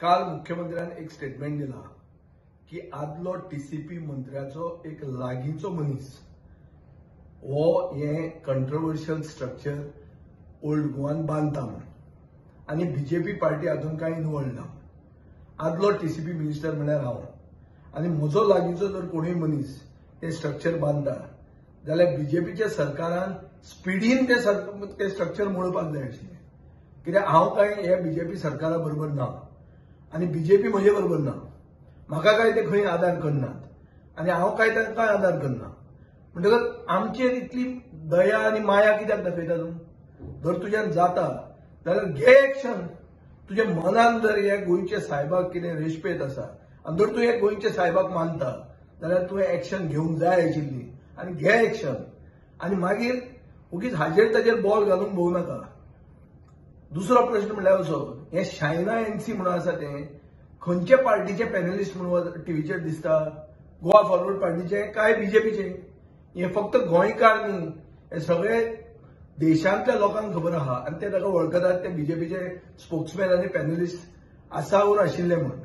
काल मुख्यमंत्र्यान एक स्टेटमेंट दिला की आदलो टीसीपी मंत्र्याचो एक लागींचो मनीस. हो हे कंट्रोवर्शियल स्ट्रक्चर ओल्ड गोवान बांदता म्हण. आनी बीजेपी पार्टी हातून कांय इनवॉल्ड ना आदलो टीसीपी मिनिस्टर म्हळ्यार हांव आनी म्हजो लागींचो जर कोणूय मनीस हे स्ट्रक्चर बांदता जाल्यार बीजेपीच्या सरकारान स्पिडीन ते ते स्ट्रक्चर मोडपाक जाय आशिल्लें. कित्याक हांव कांय हे बीजेपी सरकारा बरोबर ना. आनी बीजेपी म्हजे बरोबर ना. म्हाका काय ते खंय आदार करनात? आनी हांव काय तांकां आदार करना म्हणटकच आमचेर इतली दया आनी माया कित्याक दाखयता तूं? जर तुज्यान जाता जाल्यार घे एक्शन तुज्या मनान जर हे गोंयच्या साहेबाक कितें रेस्पेद आसा आनी जर तूं हे गोंयच्या साहेबाक मानता जाल्यार तुवें एक्शन घेवंक जाय आशिल्ली. आनी घे एक्शन आनी मागीर उगीच हाजेर ताजेर बॉल घालूंक भोवू नाका. दुसरो प्रश्न म्हणल्यार असो हे शायना एनसी म्हणून आसा ते खंयचे पार्टीचे पॅनलिस्ट म्हणून टीव्हीचेर दिसता गोवा फॉरवर्ड पार्टीचे काय बीजेपीचे हे फक्त गोंयकार न्ही हे सगळे देशांतल्या लोकांक खबर आहा आनी ते ताका वळखतात ते बीजेपीचे स्पोक्समॅन आनी पॅनलिस्ट आसा वर आशिल्ले म्हण.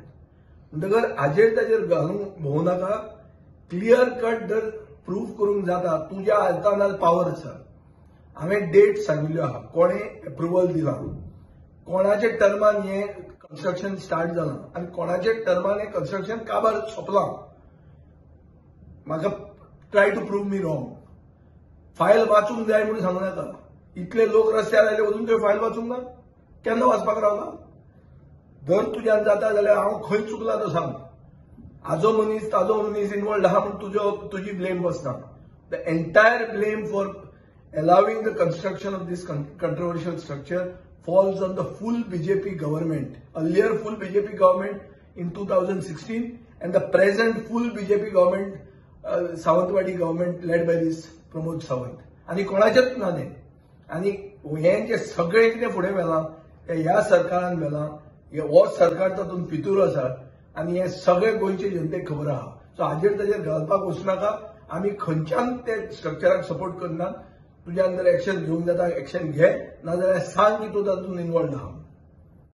म्हणटकर हाजेर ताजेर घालूंक भोवू नाका. क्लियर कट जर प्रूफ करूंक जाता तुज्या हातान पावर आसा हांवें डेट सांगिल्ल्यो आहा कोणे एप्रुवल दिला. कोणाचे टर्मान हे कन्स्ट्रक्शन स्टार्ट जालां आनी कोणाचे टर्मान हे कन्स्ट्रक्शन काबार सोंपलां? म्हाका try to prove me wrong file वाचूंक जाय म्हणून सांगू नाका इतले लोक रस्त्यार आयले वचून तुवें फायल वाचूंक ना केन्ना वाचपाक रावला? धर तुज्यान जाता जाल्यार हांव खंय चुकला तो सांग. आजो मनीस ताजो मनीस इनवॉल्ड आहा म्हणून तुजो तुजी blame Basna the entire blame for allowing the construction of this con- controversial structure falls on the full BJP government, earlier full BJP government in 2016 and the present full BJP government, uh, Sawantwadi government led by this Pramod Sawant. आणि कोणाच्याच नाने आणि हे जे सगळे कितें फुडें व्हेलां ते ह्या सरकारान व्हेलां हो सरकार तातूंत पितूर आसा आनी हे सगळे गोंयचे जनतेक खबर आहा सो हाजेर ताजेर घालपाक वचनाका नाका आमी खंयच्यान ते स्ट्रक्चराक सपोर्ट करनात तुझ्या जर एक्शन घेऊन जाता एक्शन घे. नाजाल्यार सांग की तू तातूंत इनवॉल्ड आहा